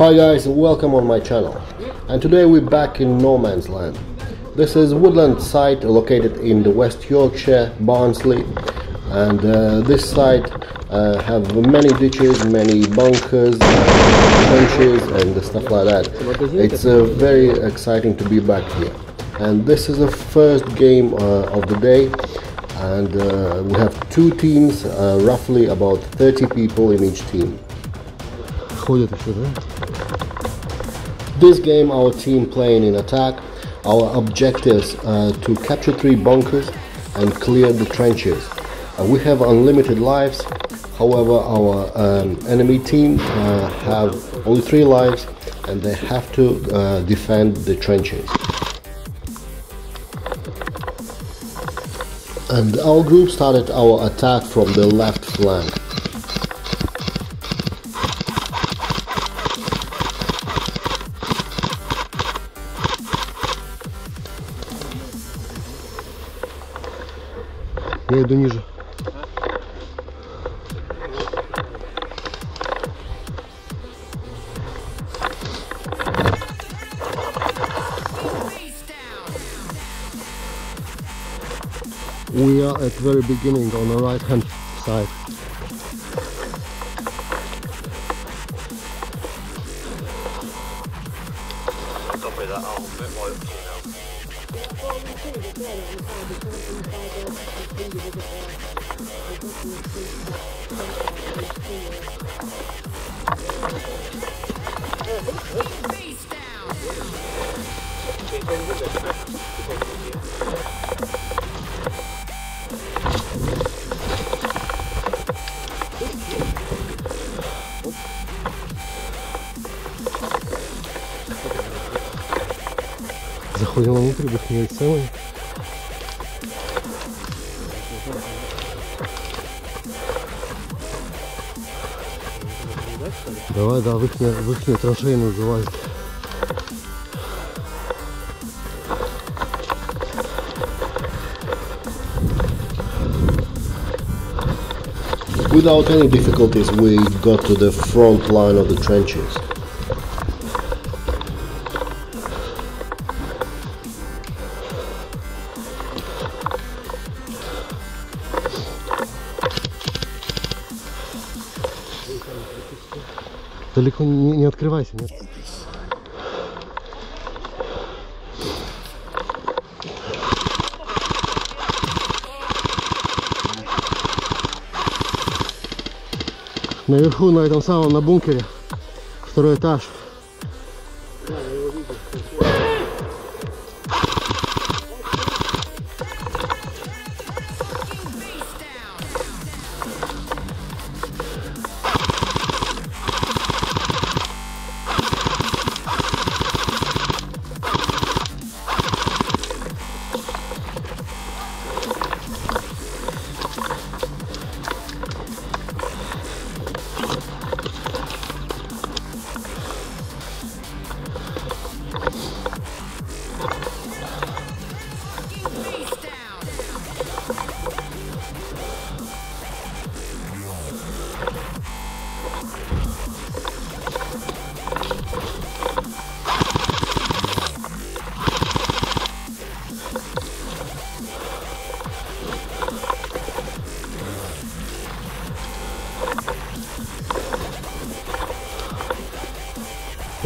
Hi guys welcome on my channel. And today we're back in no man's land. This is woodland site located in the West Yorkshire, Barnsley. And uh, this site uh, have many ditches, many bunkers, trenches and stuff like that. It's uh, very exciting to be back here. And this is the first game uh, of the day and uh, we have two teams, uh, roughly about 30 people in each team. This game our team playing in attack, our objectives uh, to capture three bunkers and clear the trenches. Uh, we have unlimited lives, however our um, enemy team uh, have only three lives and they have to uh, defend the trenches. And our group started our attack from the left flank. We are at very beginning on the right hand side. Заходила внутрь, вдохнула целый. Давай, да, в их, в их траншеи называют. Without any difficulties, we got to the front line of the trenches. Далеко не, не открывайся, нет. Наверху, на этом самом, на бункере, второй этаж.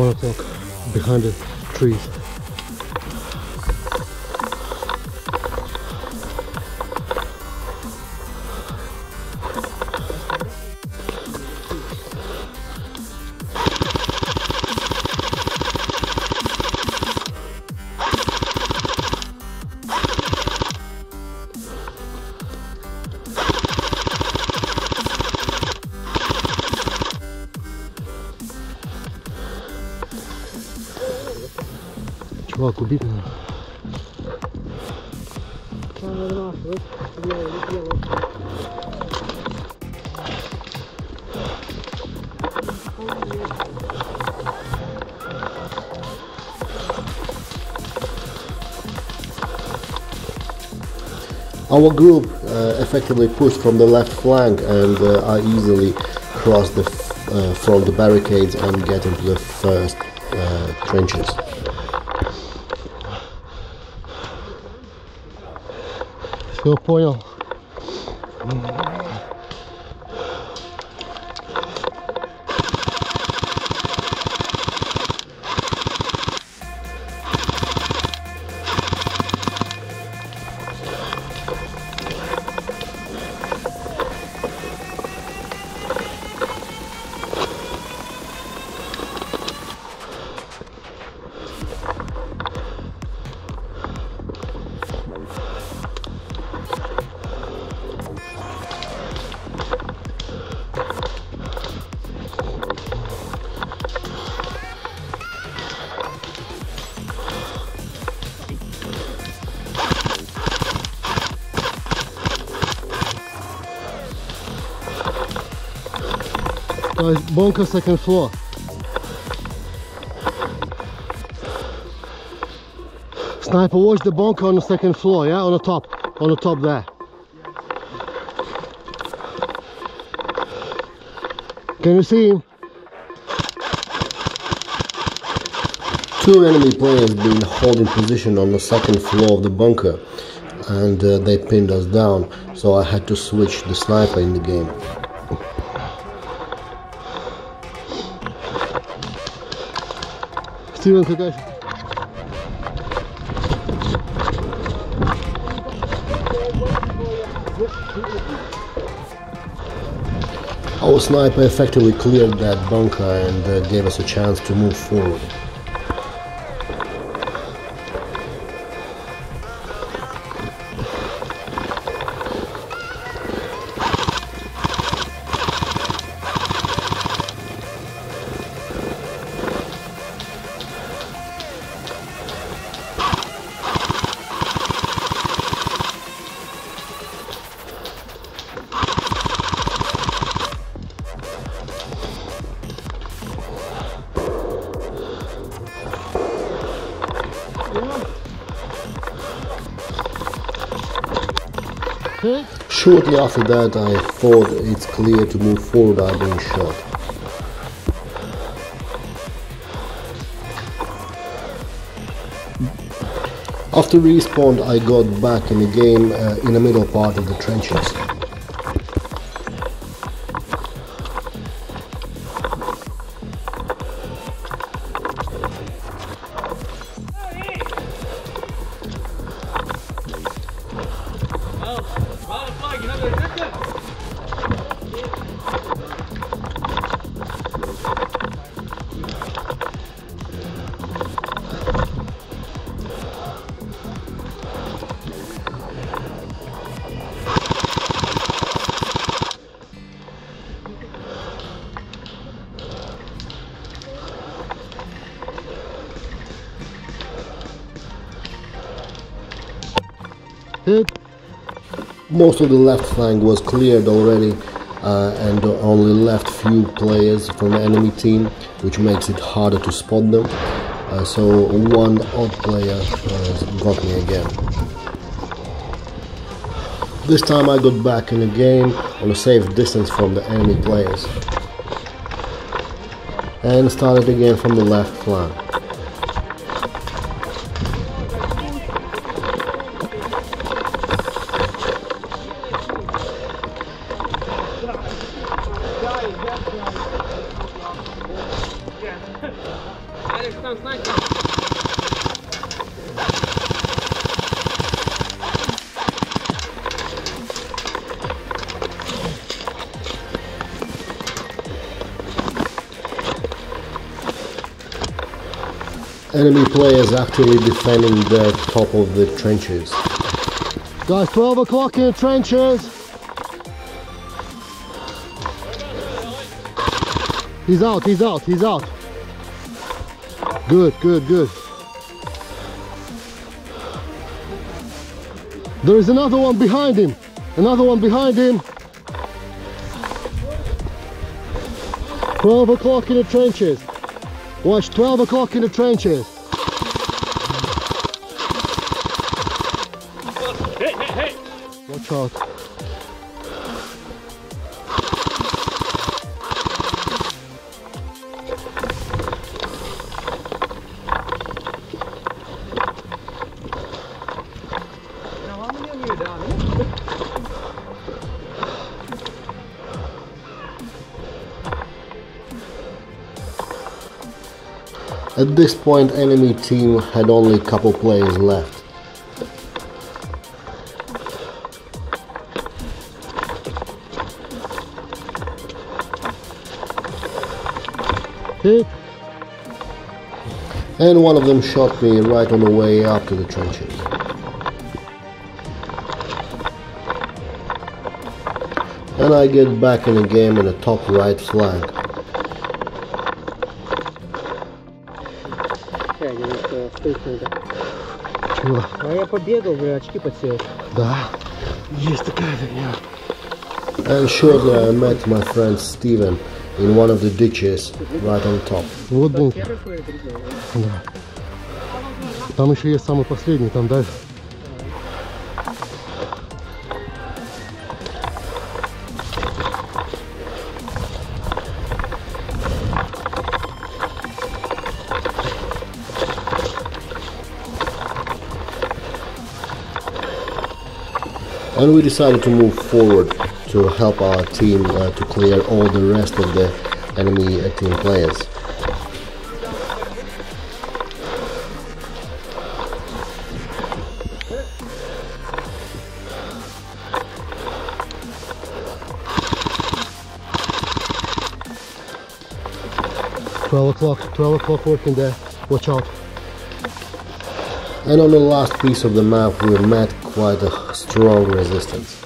One o'clock behind the trees. Чувак, убить надо. Our group uh, effectively pushed from the left flank and uh, are easily crossed the f- uh, from the barricades and get into the first uh, trenches. Все понял. Guys, bunker second floor. Sniper, watch the bunker on the second floor, yeah? On the top. On the top there. Can you see him? Two enemy players been holding position on the second floor of the bunker and uh, they pinned us down so I had to switch the sniper in the game. Our sniper effectively cleared that bunker and uh, gave us a chance to move forward. Shortly after that, I thought it's clear to move forward. I've been shot. After respawn, I got back in the game uh, in the middle part of the trenches. Hit. Most of the left flank was cleared already uh, and only left few players from the enemy team, which makes it harder to spot them. Uh, so one odd player uh, got me again. This time I got back in the game on a safe distance from the enemy players and started again from the left flank. Enemy players actually defending the top of the trenches. Guys, 12 o'clock in the trenches. He's out, he's out, he's out. Good, good, good. There is another one behind him. Another one behind him. 12 o'clock in the trenches. Watch 12 o'clock in the trenches. At this point enemy team had only a couple players left. And one of them shot me right on the way up to the trenches. And I get back in the game in the top right flank. Да. Чего? А я побегал, бля, очки подсел. Да. Есть такая фигня. And shortly I met my friend Steven in one of the ditches right on top. Вот твой отрезал, да? Да. Там еще есть самый последний, там дальше. And we decided to move forward to help our team uh, to clear all the rest of the enemy uh, team players. Twelve o'clock, twelve o'clock working there. Watch out. And on the last piece of the map we met quite a strong resistance.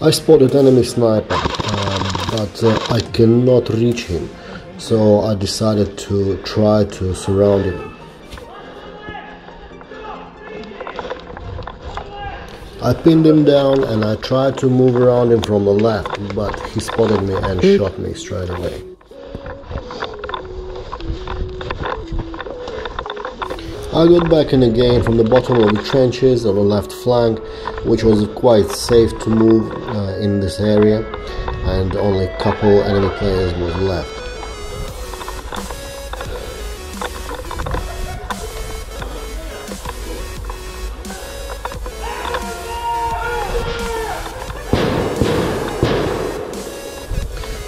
I spotted enemy sniper, um, but uh, I cannot reach him, so I decided to try to surround him. I pinned him down and I tried to move around him from the left, but he spotted me and shot me straight away. I got back in again from the bottom of the trenches on the left flank, which was quite safe to move uh, in this area, and only a couple enemy players was left.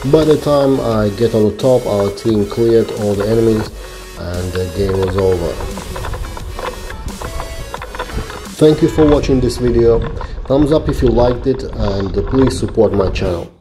By the time I get on the top, our team cleared all the enemies and the game was over. Thank you for watching this video, thumbs up if you liked it and please support my channel.